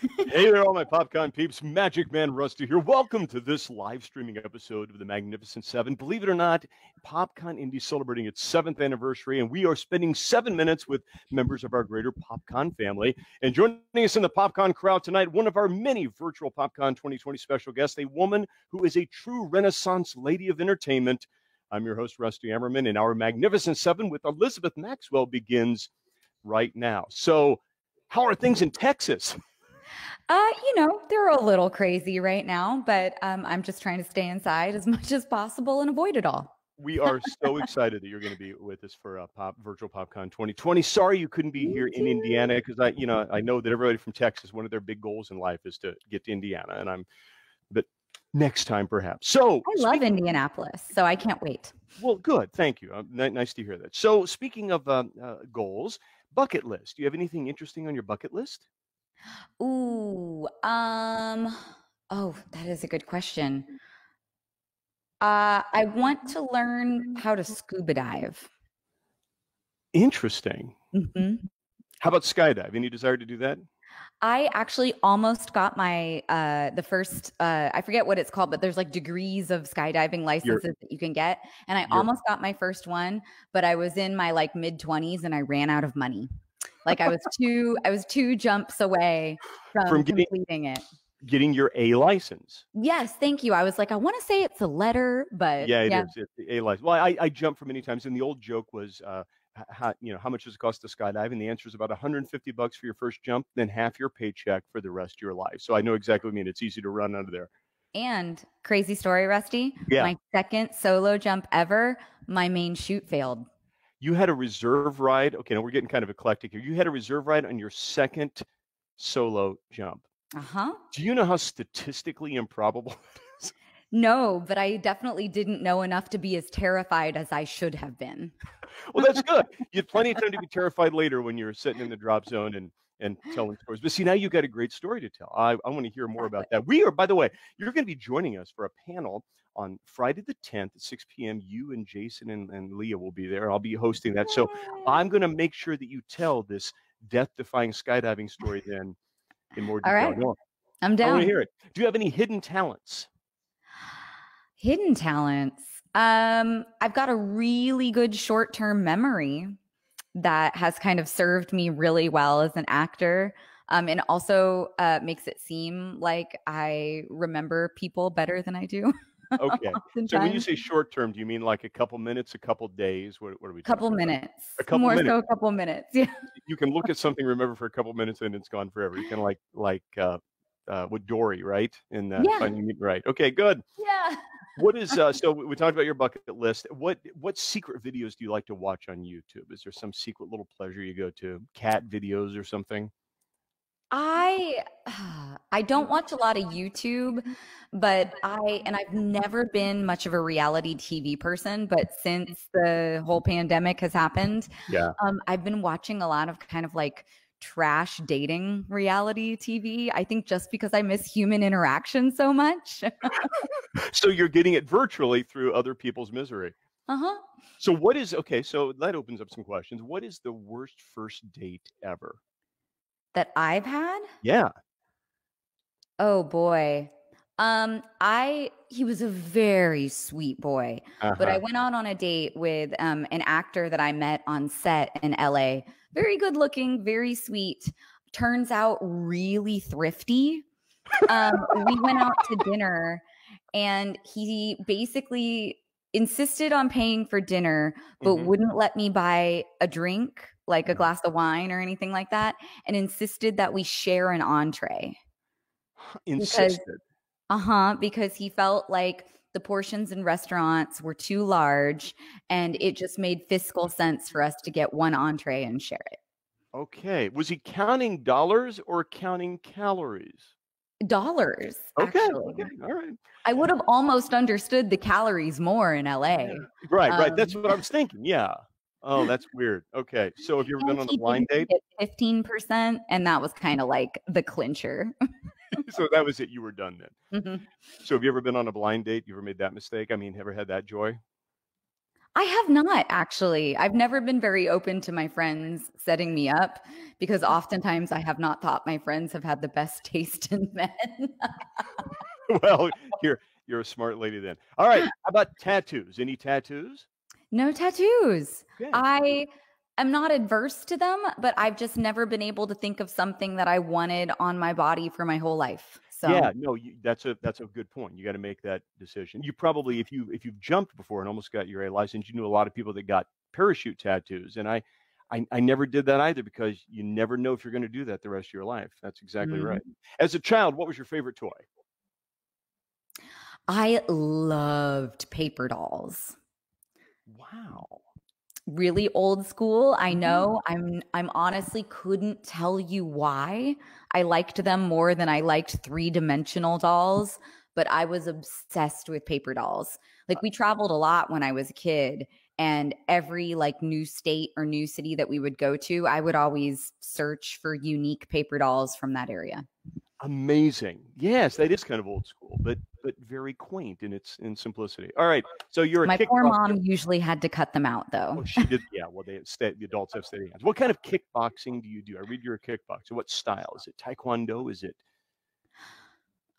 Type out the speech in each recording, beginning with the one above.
hey there, all my PopCon peeps. Magic Man Rusty here. Welcome to this live streaming episode of the Magnificent Seven. Believe it or not, PopCon Indy celebrating its seventh anniversary, and we are spending seven minutes with members of our greater PopCon family. And joining us in the PopCon crowd tonight, one of our many virtual PopCon 2020 special guests, a woman who is a true Renaissance lady of entertainment. I'm your host, Rusty Ammerman, and our Magnificent Seven with Elizabeth Maxwell begins right now. So, how are things in Texas? Uh, you know, they're a little crazy right now, but um, I'm just trying to stay inside as much as possible and avoid it all. We are so excited that you're going to be with us for uh, Pop Virtual PopCon 2020. Sorry you couldn't be Me here in. Indiana because I, you know, I know that everybody from Texas, one of their big goals in life is to get to Indiana, and I'm, but next time perhaps. So I love Indianapolis, so I can't wait. Well, good. Thank you. Uh, ni- nice to hear that. So, speaking of um, uh, goals, bucket list. Do you have anything interesting on your bucket list? Ooh, um, oh, that is a good question. Uh, I want to learn how to scuba dive. Interesting. hmm How about skydive? Any desire to do that? I actually almost got my uh the first uh I forget what it's called, but there's like degrees of skydiving licenses that you can get. And I almost got my first one, but I was in my like mid 20s and I ran out of money. Like I was two I was two jumps away from, From getting- completing it. Getting your A license. Yes, thank you. I was like, I want to say it's a letter, but Yeah, it yeah. is. It's the A license. Well, I, I jumped for many times, and the old joke was, uh, how, you know, how much does it cost to skydive? And the answer is about 150 bucks for your first jump, then half your paycheck for the rest of your life. So I know exactly what you mean. It's easy to run out of there. And crazy story, Rusty. Yeah. My second solo jump ever, my main chute failed. You had a reserve ride. Okay, now we're getting kind of eclectic here. You had a reserve ride on your second solo jump. Uh-huh. Do you know how statistically improbable? No, but I definitely didn't know enough to be as terrified as I should have been. well, that's good. You had plenty of time to be terrified later when you're sitting in the drop zone and and telling stories. But see, now you've got a great story to tell. I, I want to hear more about that. We are, by the way, you're going to be joining us for a panel Friday the 10th at 6 p.m. You and Jason and, and Leah will be there. I'll be hosting that. So I'm going to make sure that you tell this death-defying skydiving story then in more detail. right. Go. I'm down. I want to hear it. Do you have any hidden talents? Hidden talents. Um, I've got a really good short-term memory that has kind of served me really well as an actor. Um, and also uh, makes it seem like I remember people better than I do. Okay. So when you say short term, do you mean like a couple minutes, a couple days? What, what are we talking couple about? minutes, A couple more minutes. so a couple minutes. Yeah. you can look at something, remember for a couple minutes, and it's gone forever. You can like like uh, uh, with Dory, right? In uh, Yeah. Finding right? Okay, good. Yeah. What is uh? So we talked about your bucket list. What what secret videos do you like to watch on YouTube? Is there some secret little pleasure you go to? Cat videos or something? I I don't watch a lot of YouTube, but I and I've never been much of a reality TV person, but since the whole pandemic has happened, Yeah. um, I've been watching a lot of kind of like trash dating reality TV. I think just because I miss human interaction so much. So you're getting it virtually through other people's misery. uh-huh. So what is okay? So that opens up some questions. What is the worst first date ever? That I've had? Yeah. Oh boy. Um, I he was a very sweet boy. but I uh-huh. went out on a date with um, an actor that I met on set in LA. Very good looking, very sweet. Turns out really thrifty. Um, we went out to dinner and he basically insisted on paying for dinner, but Mhm. wouldn't let me buy a drink, like a glass of wine or anything like that, and insisted that we share an entree. insisted. Uh huh. Because he felt like the portions in restaurants were too large and it just made fiscal sense for us to get one entree and share it. Okay. Was he counting dollars or counting calories? Dollars. Okay. Okay. All right. I would have almost understood the calories more in LA. Right. Right. That's Um, what I was thinking. Yeah. Oh, that's weird. Okay. So have you ever been on a blind date? Fifteen percent, and that was kind of like the clincher. so that was it. You were done then. Mhm. So have you ever been on a blind date? You ever made that mistake? I mean, ever had that joy? I have not actually. I've never been very open to my friends setting me up because mm. oftentimes I have not thought my friends have had the best taste in men. well, you're you're a smart lady then. All right. How about tattoos? Any tattoos? No tattoos. Yeah. I am not adverse to them, but I've just never been able to think of something that I wanted on my body for my whole life. So Yeah, no, you, that's a that's a good point. You got to make that decision. You probably, if you if you've jumped before and almost got your A license, you knew a lot of people that got parachute tattoos, and I, I, I never did that either because you never know if you're going to do that the rest of your life. That's exactly Mhm. right. As a child, what was your favorite toy? I loved paper dolls. Wow. Really old school. I Mhm. know. I'm I'm honestly couldn't tell you why. I liked them more than I liked three-dimensional dolls, but I was obsessed with paper dolls. Like we traveled a lot when I was a kid and every like new state or new city that we would go to, I would always search for unique paper dolls from that area. Amazing. Yes, that is kind of old school, but but very quaint in its in simplicity. All right. So you're a My poor mom usually had to cut them out though. Oh, she did. Yeah. Well, they the adults have steady hands. What kind of kickboxing do you do? I read you're a kickboxer. What style? Is it taekwondo? Is it?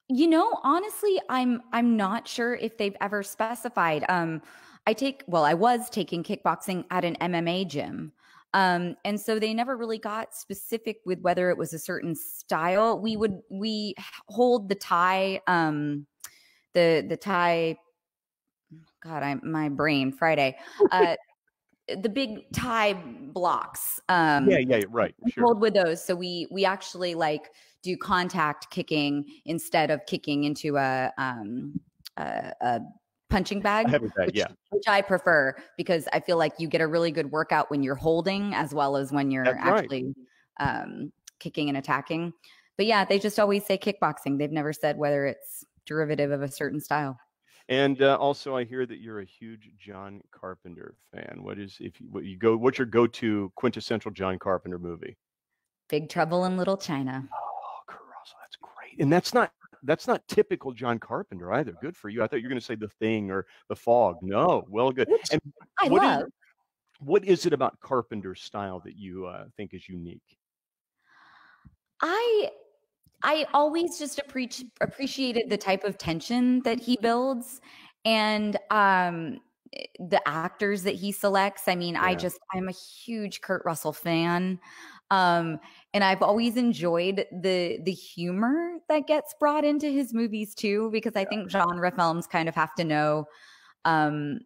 You know, honestly, I'm I'm not sure if they've ever specified. Um, I take well, I was taking kickboxing at an MMA gym. Um, and so they never really got specific with whether it was a certain style. We would we hold the Thai, um, the the Thai. God, I my brain Friday. Uh, the big Thai blocks. Um, Yeah. Yeah. Right. Sure. hold with those so we we actually like do contact kicking instead of kicking into a um a, a punching bag have that. which, Yeah. which i prefer because i feel like you get a really good workout when you're holding as well as when you're That's right. actually um kicking and attacking but yeah they just always say kickboxing they've never said whether it's derivative of a certain style And uh, also, I hear that you're a huge John Carpenter fan. What is if you, what you go? What's your go-to quintessential John Carpenter movie? big trouble in little china Oh, Kurt That's great. And that's not that's not typical John Carpenter either. Good for you. I thought you were going to say The Thing or The Fog. No. Well, good. Which And i what is- love what is it about Carpenter's style that you uh, think is unique? I I always just appreci- appreciated the type of tension that he builds and um eh, the actors that he selects. I mean, I just I'm a huge Kurt Russell fan. Um and I've always enjoyed the the humor that gets brought into his movies too because I think genre films kind of have to know um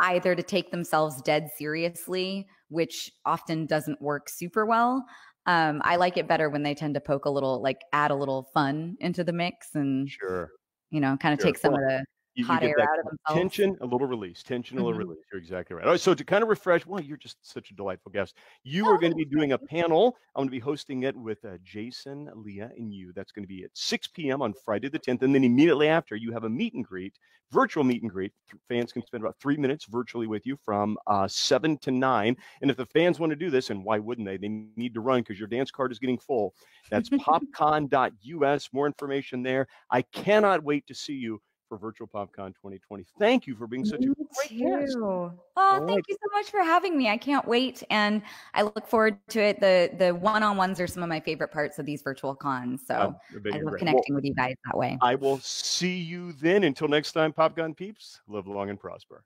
either to take themselves dead seriously, which often doesn't work super well. Um, I like it better when they tend to poke a little, like add a little fun into the mix and, Sure. you know, kind of Sure. take some Well, of the You, you hot get air that out of themselves. tension, a little release. Tension, a little Mhm. release. You're exactly right. All right. So to kind of refresh, well, you're just such a delightful guest. You are Oh, going to be doing a panel. I'm going to be hosting it with uh, Jason, Leah, and you. That's going to be at 6 p.m. on Friday the 10th, and then immediately after, you have a meet and greet, virtual meet and greet. Fans can spend about three minutes virtually with you from uh, seven to nine. And if the fans want to do this, and why wouldn't they? They need to run because your dance card is getting full. That's popcon.us. More information there. I cannot wait to see you for Virtual PopCon 2020. Thank you for being such a Me great guest. too. Oh, All thank right. you so much for having me. I can't wait, and I look forward to it. the The one on ones are some of my favorite parts of these virtual cons. So I bet I you're love great. Well, connecting with you guys that way. I will see you then. Until next time, PopCon peeps, live long and prosper.